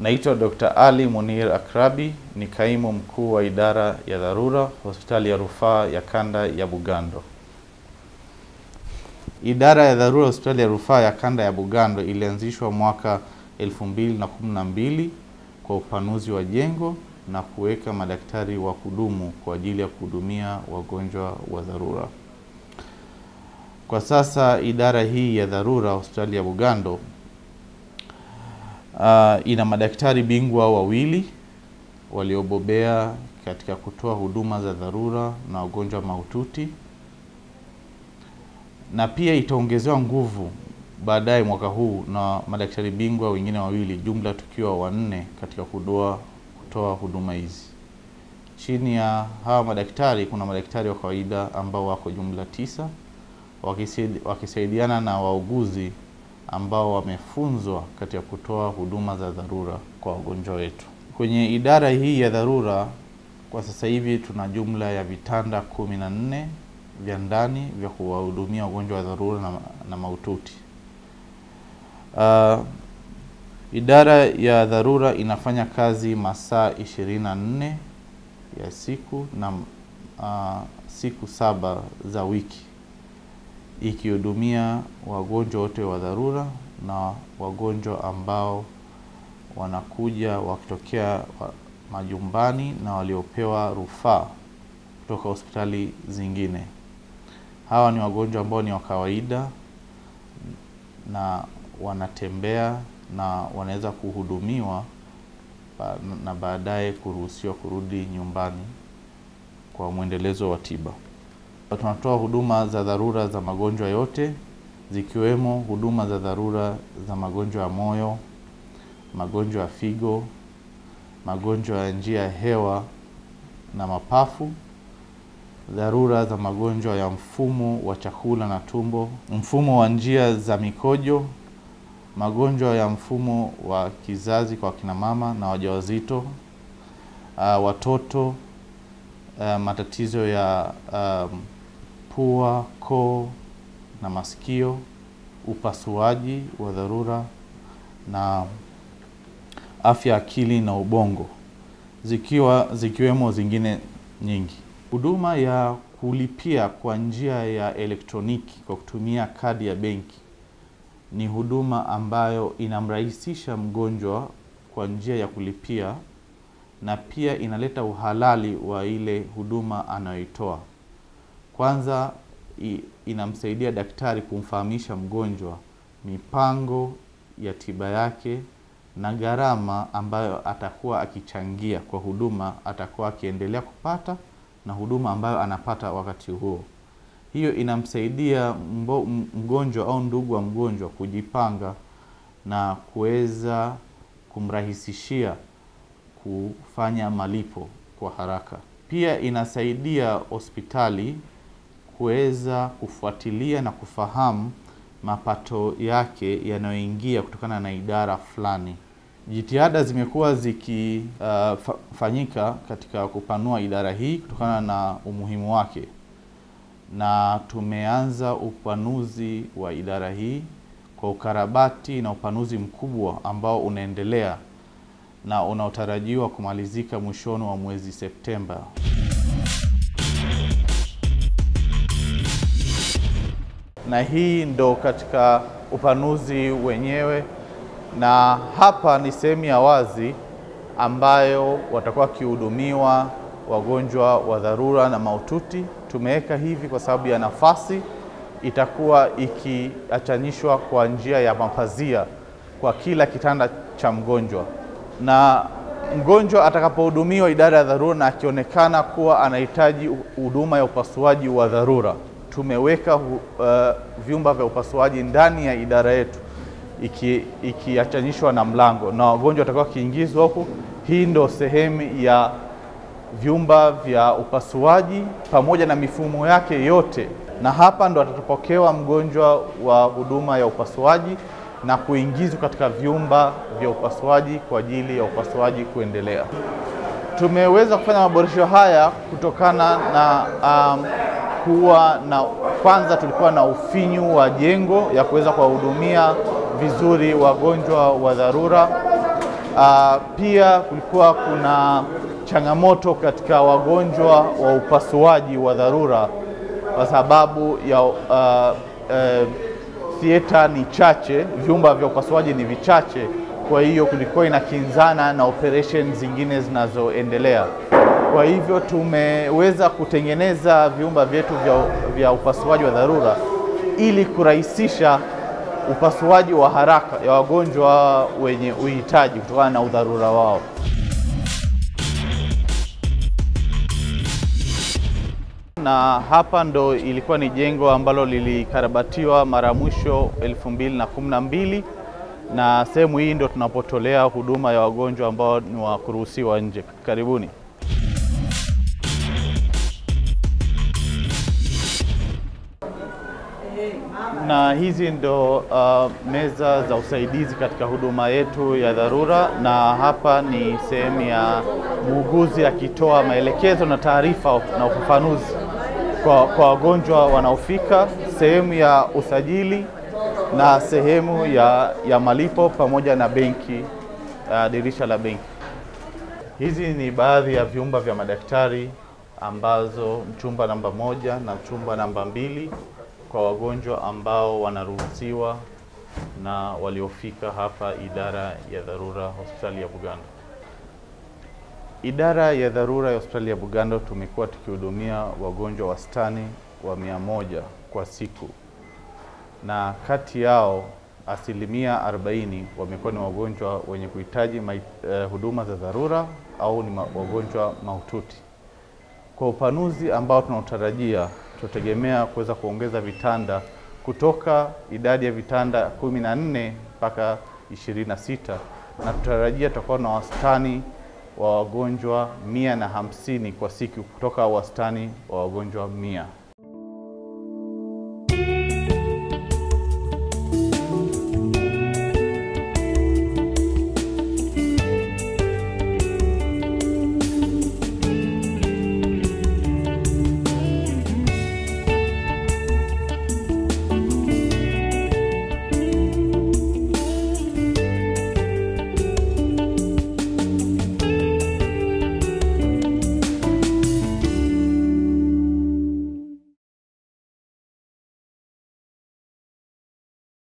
Naitwa Dr. Ali Munir Akrabi, ni kaimu mkuu wa idara ya dharura hospitali ya rufaa ya kanda ya Bugando. Idara ya dharura hospitali ya rufaa ya kanda ya Bugando ilianzishwa mwaka 2012 kwa upanuzi wa jengo na kuweka madaktari wa kudumu kwa ajili ya kuhudumia wagonjwa wa dharura. Kwa sasa idara hii ya dharura hospitali ya Bugando uh, ina madaktari bingwa wawili waliobobea katika kutoa huduma za dharura na wagonjwa mahututi, na pia itaongezewa nguvu baadaye mwaka huu na madaktari bingwa wengine wawili, jumla tukiwa wanne katika kudoa kutoa huduma hizi. Chini ya hawa madaktari kuna madaktari wa kawaida ambao wako jumla tisa wakisaidiana na wauguzi ambao wamefunzwa katika kutoa huduma za dharura kwa wagonjwa wetu. Kwenye idara hii ya dharura kwa sasa hivi tuna jumla ya vitanda kumi na nne vya ndani vya kuwahudumia wagonjwa wa dharura na, na mahututi. Uh, idara ya dharura inafanya kazi masaa ishirini na nne ya siku na uh, siku saba za wiki ikihudumia wagonjwa wote wa dharura na wagonjwa ambao wanakuja wakitokea majumbani na waliopewa rufaa kutoka hospitali zingine. Hawa ni wagonjwa ambao ni wa kawaida na wanatembea na wanaweza kuhudumiwa na baadaye kuruhusiwa kurudi nyumbani kwa mwendelezo wa tiba. Tunatoa huduma za dharura za magonjwa yote zikiwemo huduma za dharura za magonjwa ya moyo, magonjwa ya figo, magonjwa ya njia ya hewa na mapafu, dharura za magonjwa ya mfumo wa chakula na tumbo, mfumo wa njia za mikojo, magonjwa ya mfumo wa kizazi kwa kina mama na wajawazito, uh, watoto, uh, matatizo ya um, pua, koo na masikio, upasuaji wa dharura na afya akili na ubongo, zikiwa zikiwemo zingine nyingi. Huduma ya kulipia kwa njia ya elektroniki kwa kutumia kadi ya benki ni huduma ambayo inamrahisisha mgonjwa kwa njia ya kulipia na pia inaleta uhalali wa ile huduma anayoitoa. Kwanza inamsaidia daktari kumfahamisha mgonjwa mipango ya tiba yake na gharama ambayo atakuwa akichangia kwa huduma atakuwa akiendelea kupata na huduma ambayo anapata wakati huo. Hiyo inamsaidia mbo, mgonjwa au ndugu wa mgonjwa kujipanga na kuweza kumrahisishia kufanya malipo kwa haraka. Pia inasaidia hospitali kuweza kufuatilia na kufahamu mapato yake yanayoingia kutokana na idara fulani. Jitihada zimekuwa zikifanyika uh, katika kupanua idara hii kutokana na umuhimu wake, na tumeanza upanuzi wa idara hii kwa ukarabati na upanuzi mkubwa ambao unaendelea na unaotarajiwa kumalizika mwishoni wa mwezi Septemba. Na hii ndo katika upanuzi wenyewe, na hapa ni sehemu ya wazi ambayo watakuwa wakihudumiwa wagonjwa wa dharura na maututi. Tumeweka hivi kwa sababu ya nafasi, itakuwa ikiachanishwa kwa njia ya mapazia kwa kila kitanda cha mgonjwa, na mgonjwa atakapohudumiwa idara ya dharura na akionekana kuwa anahitaji huduma ya upasuaji wa dharura tumeweka uh, vyumba vya upasuaji ndani ya idara yetu ikiachanishwa iki na mlango na wagonjwa watakuwa wakiingizwa huku. Hii ndo sehemu ya vyumba vya upasuaji pamoja na mifumo yake yote, na hapa ndo atatopokewa mgonjwa wa huduma ya upasuaji na kuingizwa katika vyumba vya upasuaji kwa ajili ya upasuaji kuendelea. Tumeweza kufanya maboresho haya kutokana na um, kuwa na kwanza, tulikuwa na ufinyu wa jengo ya kuweza kuwahudumia vizuri wagonjwa wa dharura. Uh, pia kulikuwa kuna changamoto katika wagonjwa wa upasuaji wa dharura kwa sababu ya uh, uh, theater ni chache, vyumba vya upasuaji ni vichache, kwa hiyo kulikuwa inakinzana na operation zingine zinazoendelea. Kwa hivyo tumeweza kutengeneza vyumba vyetu vya, vya upasuaji wa dharura ili kurahisisha upasuaji wa haraka ya wagonjwa wenye uhitaji kutokana na udharura wao. Na hapa ndo ilikuwa ni jengo ambalo lilikarabatiwa mara mwisho elfu mbili na kumi na mbili na sehemu hii ndo tunapotolea huduma ya wagonjwa ambao ni wa kuruhusiwa nje. Karibuni. Na hizi ndo uh, meza za usaidizi katika huduma yetu ya dharura, na hapa ni sehemu ya muuguzi akitoa maelekezo na taarifa na ufafanuzi kwa, kwa wagonjwa wanaofika, sehemu ya usajili na sehemu ya, ya malipo pamoja na benki uh, dirisha la benki. Hizi ni baadhi ya vyumba vya madaktari ambazo chumba namba moja na chumba namba mbili kwa wagonjwa ambao wanaruhusiwa na waliofika hapa idara ya dharura hospitali ya Bugando. Idara ya dharura ya hospitali ya Bugando tumekuwa tukihudumia wagonjwa wastani wa mia moja kwa siku, na kati yao asilimia 40 wamekuwa ni wagonjwa wenye kuhitaji uh, huduma za dharura au ni wagonjwa mahututi. Kwa upanuzi ambao tunautarajia tutategemea kuweza kuongeza vitanda kutoka idadi ya vitanda kumi na nne mpaka ishirini na sita na tutarajia tutakuwa na wastani wa wagonjwa mia na hamsini kwa siku kutoka wastani wa wagonjwa mia.